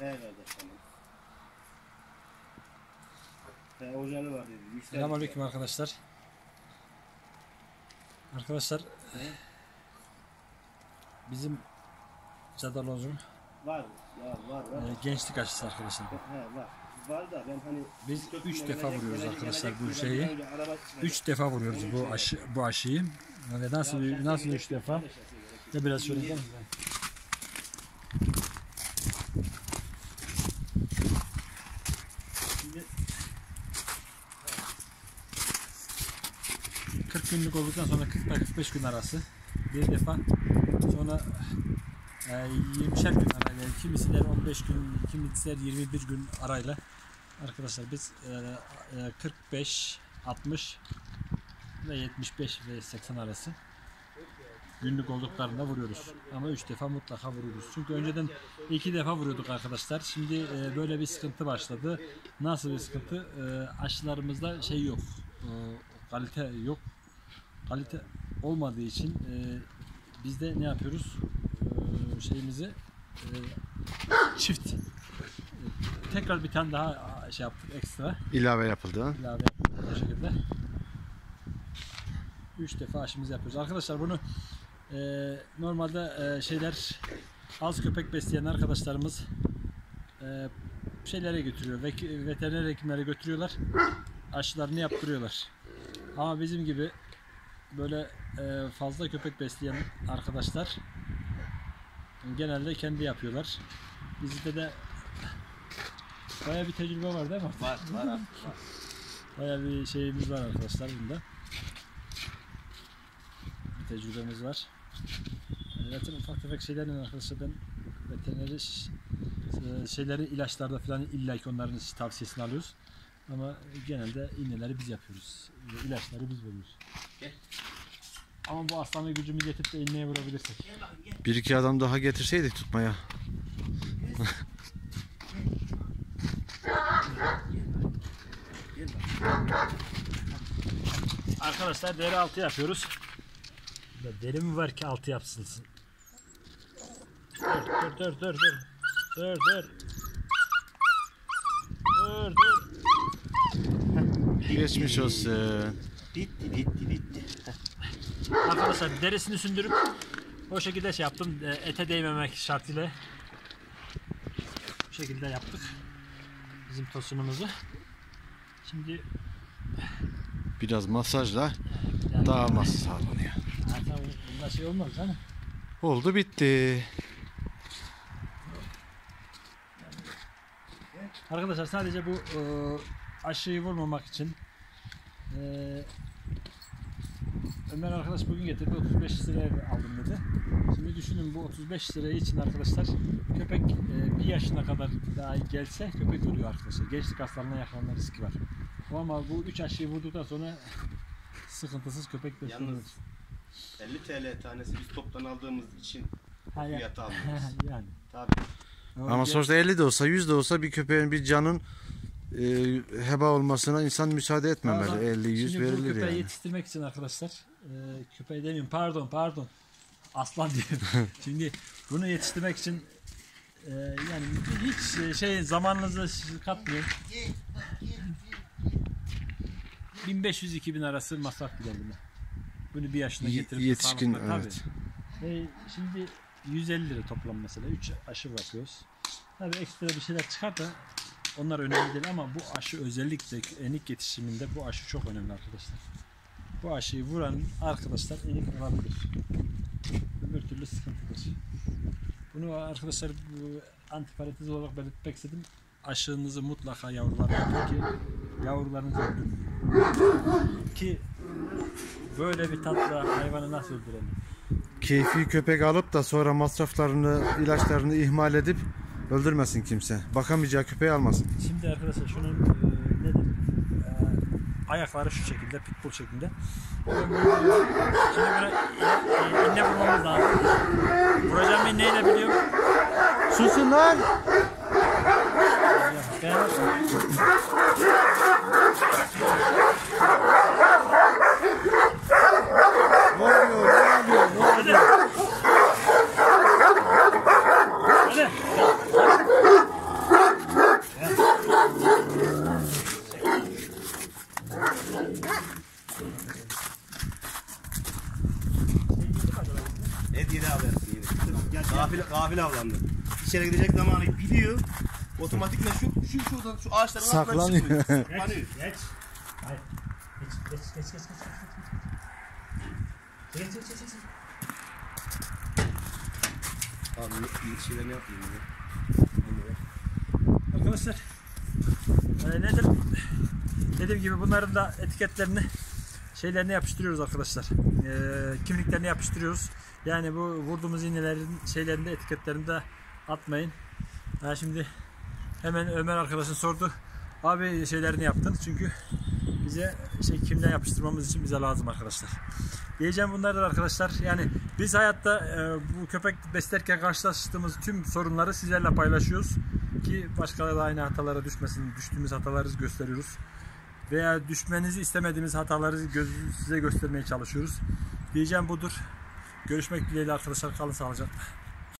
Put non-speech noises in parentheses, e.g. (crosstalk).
Evet tamam. He ocağı var dedi. Müşteri- Selamünaleyküm arkadaşlar. Arkadaşlar bizim Cadaloz'un Var. Var var var. e, gençlik aşısı arkadaşlar. He var. Var da ben hani Biz köprüne üç defa gelecek- vuruyoruz gelecek- arkadaşlar gelecek bu şeyi. araba çıkacak. Üç defa vuruyoruz bu aşı bu aşıyı. Ve nasıl nasıl üç defa? De biraz şöyle günlük olduktan sonra 40 ile 45 gün arası bir defa sonra e, 20'şer gün arayla kimisiler 15 gün kimisiler 21 gün arayla arkadaşlar biz e, e, 45 60 ve 75 ve 80 arası günlük olduklarında vuruyoruz. Ama 3 defa mutlaka vuruyoruz. Çünkü önceden 2 defa vuruyorduk arkadaşlar. Şimdi e, böyle bir sıkıntı başladı. Nasıl bir sıkıntı? E, aşılarımızda şey yok. E, kalite yok. Kalite olmadığı için e, biz de ne yapıyoruz? E, şeyimizi e, çift e, tekrar bir tane daha şey yaptık ekstra İlave yapıldı. ilave yaptık bu şekilde. 3 defa aşımızı yapıyoruz. Arkadaşlar bunu e, normalde e, şeyler az köpek besleyen arkadaşlarımız e, şeylere götürüyor. Ve, veteriner hekimlere götürüyorlar. Aşılarını yaptırıyorlar. Ama bizim gibi böyle e, fazla köpek besleyen arkadaşlar genelde kendi yapıyorlar. Bizde de baya bir tecrübe var değil mi? var var abi. (laughs) Baya bir şeyimiz var arkadaşlar bunda. Bir tecrübemiz var. Zaten ufak tefek şeylerle arkadaşlar ben veterineri e, şeyleri ilaçlarda falan illa ki onların tavsiyesini alıyoruz. Ama genelde iğneleri biz yapıyoruz. İlaçları biz veriyoruz. Ama bu aslanı gücümüz yetip de iğneye vurabilirsek. Bir iki adam daha getirseydik tutmaya. Arkadaşlar deri altı yapıyoruz. Ya deri mi var ki altı yapsılsın? Dur dur dur dur dur. Dur dur. Dur dur. Geçmiş olsun. Bitti bitti bitti. Arkadaşlar derisini sündürüp o şekilde şey yaptım. E, Ete değmemek şartıyla. Bu şekilde yaptık. Bizim tosunumuzu. Şimdi Biraz masajla yani, daha mas sağlanıyor. Zaten bunda şey olmaz canım. Oldu bitti. Arkadaşlar sadece bu e, aşıyı vurmamak için e, Ömer arkadaş bugün getirdi 35 liraya aldım dedi. Şimdi düşünün bu 35 liraya için arkadaşlar köpek e, bir yaşına kadar daha gelse köpek ölüyor arkadaşlar. Gençlik hastalığına yakalanma riski var. Ama bu 3 aşıyı vurduktan sonra (laughs) sıkıntısız köpek. Yalnız 50 TL tanesi biz toptan aldığımız için Ha, fiyatı (laughs) alıyoruz. yani. Tabii. Ama sonuçta 50 de olsa 100 de olsa bir köpeğin bir canın e, heba olmasına insan müsaade etmemeli. Ama 50 100 Şimdi bu verilir köpeği yani. yetiştirmek için arkadaşlar e, köpeği demeyeyim pardon pardon aslan diyorum. (laughs) Şimdi bunu yetiştirmek için e, yani hiç e, şey zamanınızı katmayın. 1500-2000 arası masraf gider buna. Bunu bir yaşına getirip yetişkin, tabii. evet. E, şimdi 150 lira toplam mesela 3 aşı yapıyoruz. Tabii ekstra bir şeyler çıkar da onlar önemli değil ama bu aşı özellikle enik yetişiminde bu aşı çok önemli arkadaşlar. Bu aşıyı vuran arkadaşlar enik alabilir. Öbür türlü sıkıntıdır. Bunu arkadaşlar bu antiparantez olarak belirtmek istedim. Aşığınızı mutlaka yavrularına ki yavrularınızı öldürmeyin. Ki böyle bir tatlı hayvanı nasıl öldürelim? Keyfi köpek alıp da sonra masraflarını, ilaçlarını ihmal edip öldürmesin kimse. Bakamayacağı köpeği almasın. Şimdi arkadaşlar şunun e, ne diyeyim, e, ayakları şu şekilde pitbull şeklinde. Şimdi böyle e, e, inne vurmamız lazım. Vuracağım inneyi de biliyorum. Susun lan! Beğenir. Bile avlandı. İçeri gidecek zamanı biliyor. Otomatikman şu şu şuradan şu ağaçların altından Saklanıyor. çıkıyor. (laughs) Geç. Saklanıyor. Geç. Hayır. Geç geç geç geç geç geç geç. Geç geç geç geç. Abi iyi şeyler ne yapayım ya? Arkadaşlar e, nedir? Dediğim gibi bunların da etiketlerini şeylerini yapıştırıyoruz arkadaşlar. E, kimliklerini yapıştırıyoruz. Yani bu vurduğumuz iğnelerin şeylerini de etiketlerini de atmayın. Ha şimdi hemen Ömer arkadaşın sordu. Abi şeylerini yaptın çünkü bize şey kimden yapıştırmamız için bize lazım arkadaşlar. Diyeceğim bunlardır arkadaşlar. Yani biz hayatta e, bu köpek beslerken karşılaştığımız tüm sorunları sizlerle paylaşıyoruz ki başkaları da aynı hatalara düşmesin. Düştüğümüz hataları gösteriyoruz. Veya düşmenizi istemediğimiz hataları size göstermeye çalışıyoruz. Diyeceğim budur. Görüşmek dileğiyle arkadaşlar. Kalın sağlıcakla.